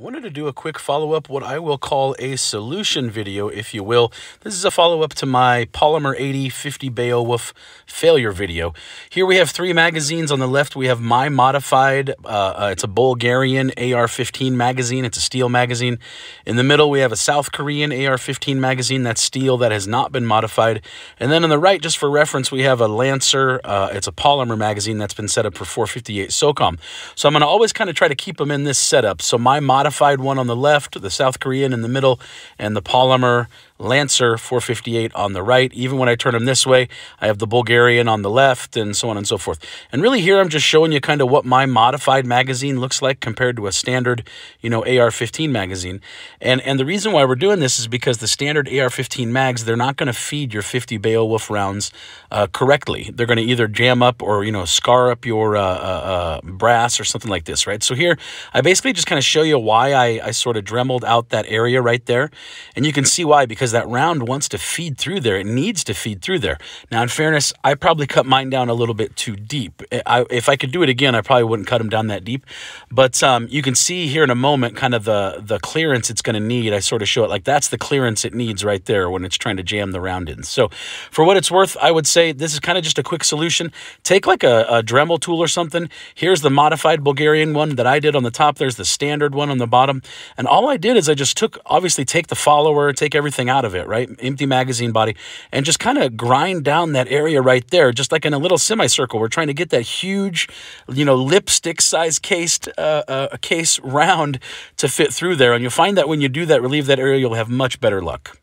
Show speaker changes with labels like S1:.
S1: Wanted to do a quick follow-up, what I will call a solution video, if you will. This is a follow-up to my Polymer 80 50 Beowulf failure video. Here we have three magazines. On the left, we have my modified, uh, uh, it's a Bulgarian AR-15 magazine. It's a steel magazine. In the middle, we have a South Korean AR-15 magazine. That's steel that has not been modified. And then on the right, just for reference, we have a Lancer. Uh, it's a polymer magazine that's been set up for 458 SOCOM. So I'm going to always kind of try to keep them in this setup. So my modified one on the left, the South Korean in the middle, and the polymer Lancer 458 on the right. Even when I turn them this way, I have the Bulgarian on the left and so on and so forth. And really here I'm just showing you kind of what my modified magazine looks like compared to a standard, you know, AR-15 magazine. And and the reason why we're doing this is because the standard AR-15 mags, they're not going to feed your 50 Beowulf rounds uh, correctly. They're going to either jam up or, you know, scar up your uh, uh, uh, brass or something like this, right? So here I basically just kind of show you why I, I sort of dremeled out that area right there. And you can see why, because because that round wants to feed through there. It needs to feed through there. Now, in fairness, I probably cut mine down a little bit too deep. I, if I could do it again, I probably wouldn't cut them down that deep. But um, you can see here in a moment kind of the, the clearance it's going to need. I sort of show it like that's the clearance it needs right there when it's trying to jam the round in. So for what it's worth, I would say this is kind of just a quick solution. Take like a, a Dremel tool or something. Here's the modified Bulgarian one that I did on the top. There's the standard one on the bottom. And all I did is I just took, obviously take the follower, take everything out out of it, right? Empty magazine body, and just kind of grind down that area right there, just like in a little semicircle. We're trying to get that huge, you know, lipstick size cased uh, uh, case round to fit through there. And you'll find that when you do that, relieve that area, you'll have much better luck.